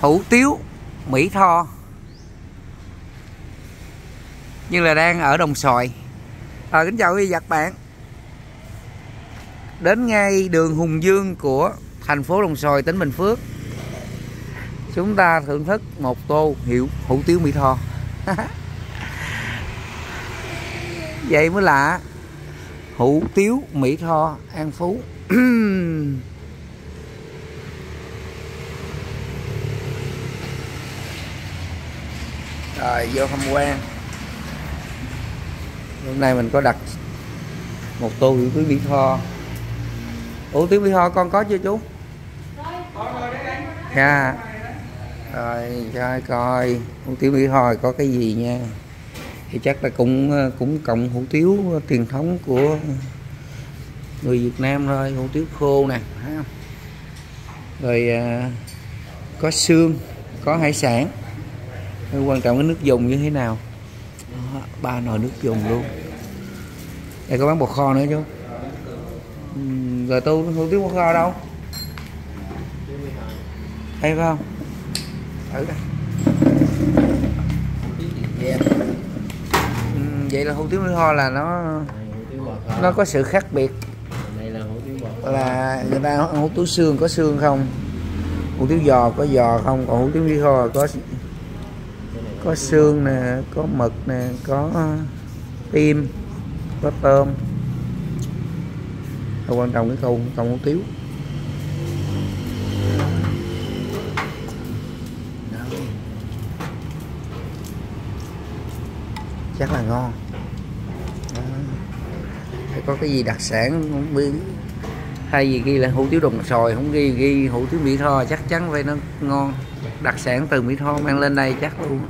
hủ tiếu mỹ tho. Như là đang ở đồng xoài. À, kính chào quý vị và các bạn. Đến ngay đường hùng dương của thành phố đồng xoài tỉnh bình phước. Chúng ta thưởng thức một tô hiệu hủ tiếu mỹ tho. Vậy mới lạ hủ tiếu mỹ tho an phú. rồi, vô tham quan. Hôm nay mình có đặt một tô hủ tiếu mỹ tho hủ tiếu mỹ tho con có chưa chú? Dạ. Rồi, cho coi hủ tiếu mỹ tho có cái gì nha. Thì chắc là cũng cũng cộng hủ tiếu truyền thống của người Việt Nam thôi, hủ tiếu khô nè rồi à, có xương, có hải sản quan trọng cái nước dùng như thế nào? Đó, ba nồi nước dùng luôn. Đây có bán bột kho nữa chú ừ, rồi tôi hủ tiếu bột kho đâu. Thấy phải không? Thử đây. Ừ, vậy là hủ tiếu bột kho là nó nó có sự khác biệt. Là người ta hủ tiếu xương có xương không? Hủ tiếu giò có giò không? Còn hủ tiếu bột kho có có xương nè, có mực nè, có ờ, tim, có tôm. Điều quan trọng cái câu không hủ tiếu chắc là ngon. Đó. Phải có cái gì đặc sản không biết. Hay gì ghi là hủ tiếu đồng sòi không ghi ghi hủ tiếu mỹ tho, chắc chắn phải nó ngon. Đặc sản từ mỹ tho mang lên đây chắc luôn.